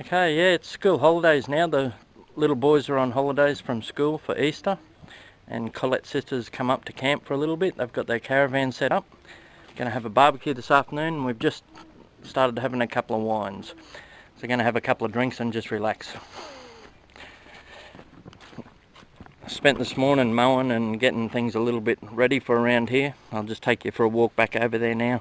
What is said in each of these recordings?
Okay, yeah, it's school holidays now. The little boys are on holidays from school for Easter. And Collette's sisters come up to camp for a little bit. They've got their caravan set up. Going to have a barbecue this afternoon. We've just started having a couple of wines. So going to have a couple of drinks and just relax. I Spent this morning mowing and getting things a little bit ready for around here. I'll just take you for a walk back over there now.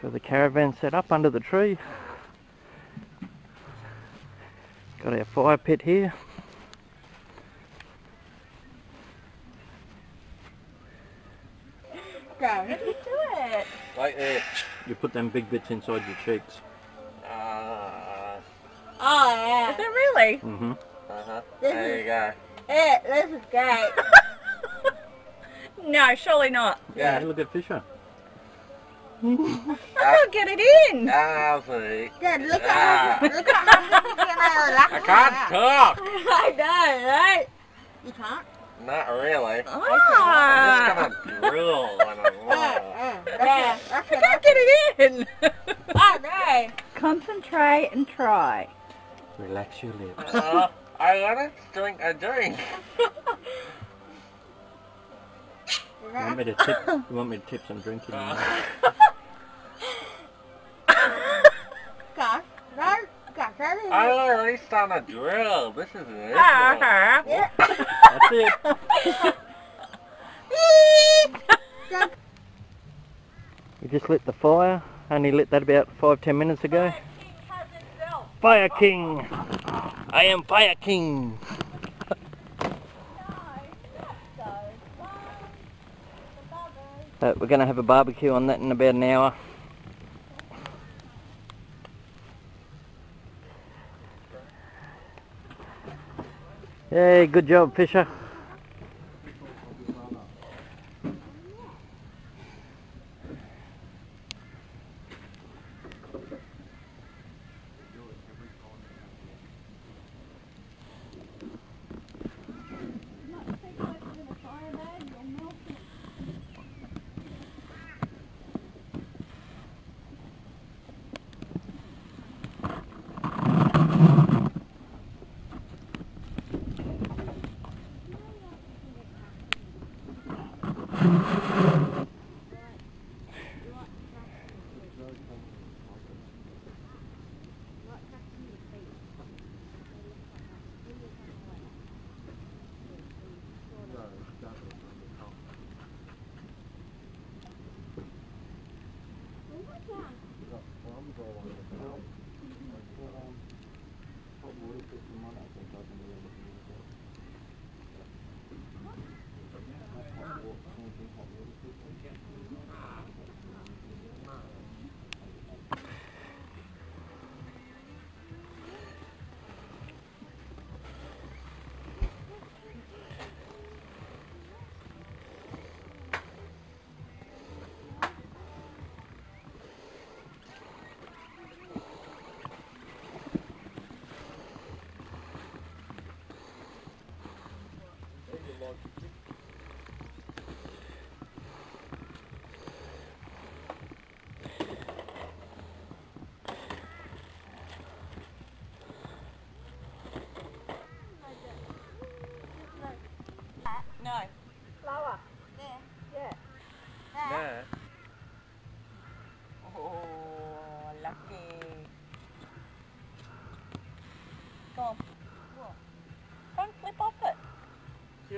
So the caravan set up under the tree. Got our fire pit here. Go, let me do it. Right there. You put them big bits inside your cheeks. Uh, Oh yeah. Is it really? Mm-hmm. uh-huh. This There you go. It, this is great. No, surely not. Yeah, Yeah. look at Fisher. I can't get it in. I'll see. Dad, look Ah. at how look at how this is gonna I can't talk. I know, right? You can't? Not really. Ah, I'm just gonna drool on a wall. uh. I can't get it in. All right. Concentrate and try. Relax your lips. Uh, I wanna drink a drink. You want me to tip? You want me to tip some drink in? Uh, there? Gosh, that, gosh, that is. I already started to drill. This is it. Yeah. That's it. We just lit the fire. Only lit that about five ten minutes ago. Fire King. I am Fire King. But uh, we're going to have a barbecue on that in about an hour. Hey, good job, Fisher.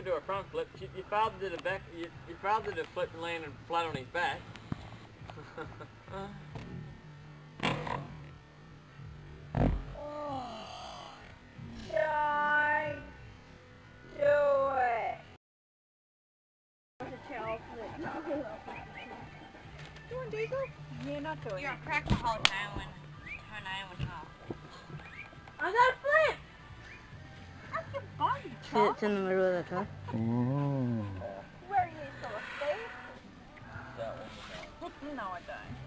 You do a front flip. You, your father did a back. You, your father did a flip and landed flat on his back. Try. Do it. Doing diesel? Yeah, not doing You're it. a crack the whole time when her name was off. I got a flip. That's your body, Chuck. It's in the middle of the truck. Mm. Where are you, Steve? No, I don't.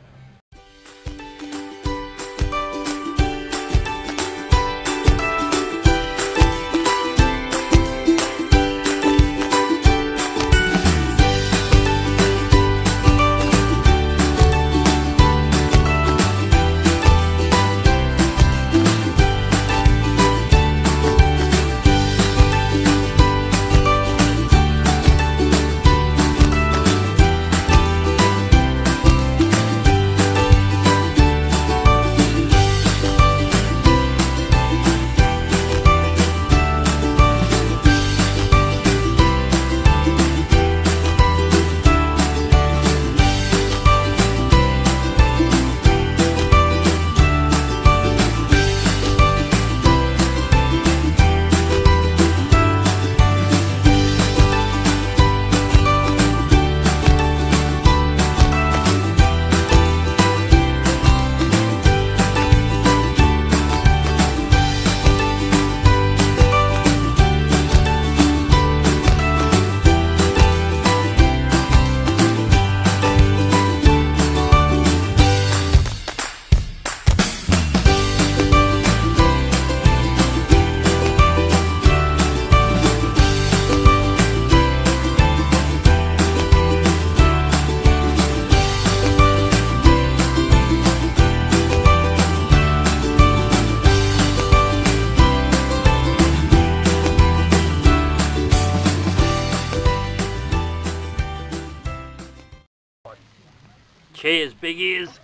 Cheers, big ears.